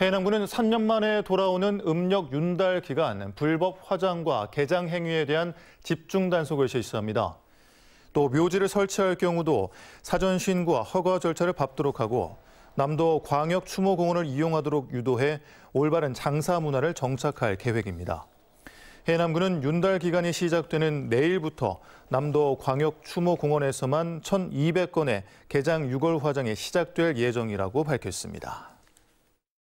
해남군은 3년 만에 돌아오는 음력 윤달 기간 불법 화장과 개장 행위에 대한 집중 단속을 실시합니다. 또 묘지를 설치할 경우도 사전 신고와 허가 절차를 밟도록 하고 남도 광역 추모공원을 이용하도록 유도해 올바른 장사 문화를 정착할 계획입니다. 해남군은 윤달 기간이 시작되는 내일부터 남도 광역 추모공원에서만 1,200건의 개장 6월 화장이 시작될 예정이라고 밝혔습니다.